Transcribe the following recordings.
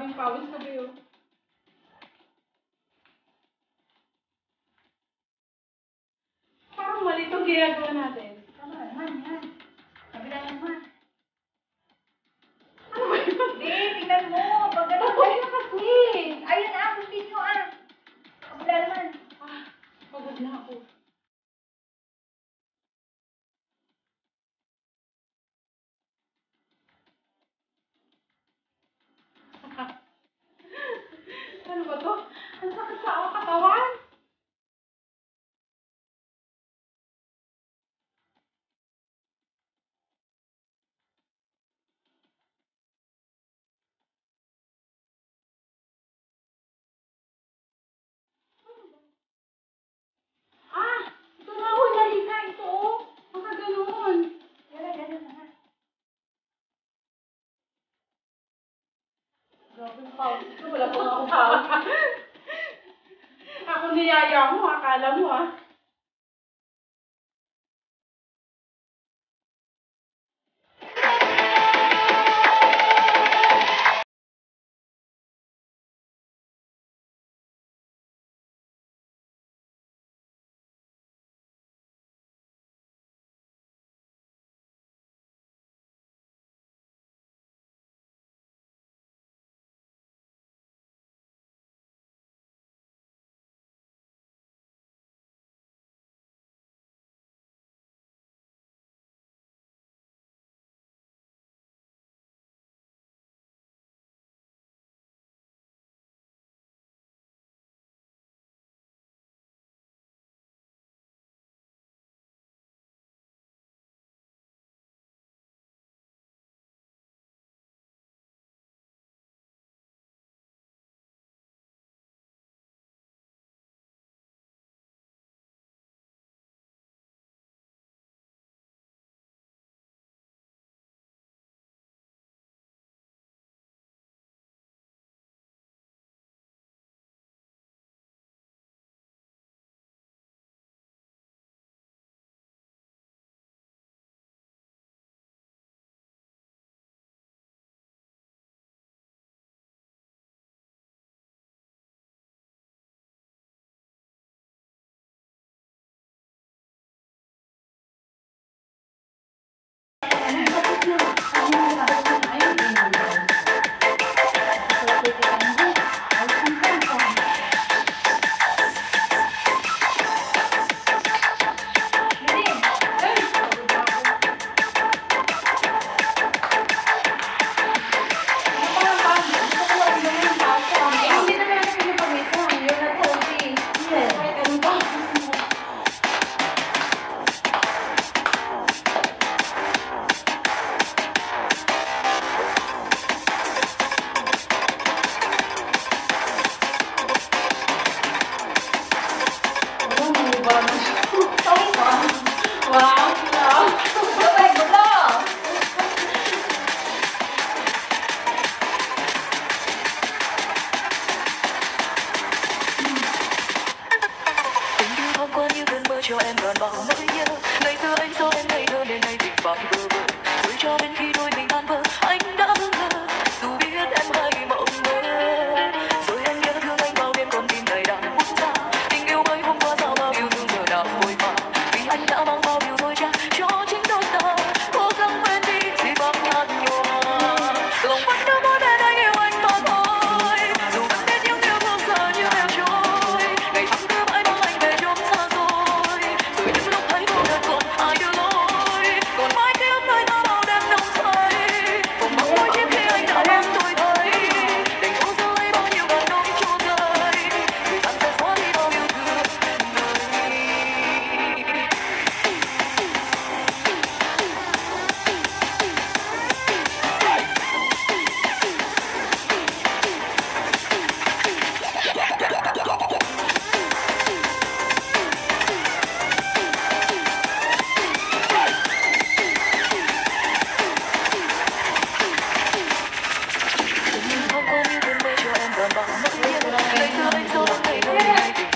अभी पाउच कर हो। Mauern? Aduh! Cho em đoàn bao nỗi nhớ ngày xưa anh sao em ngây thơ nên nay tình phải bơ vơ. Rồi cho đến khi đôi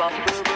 possible.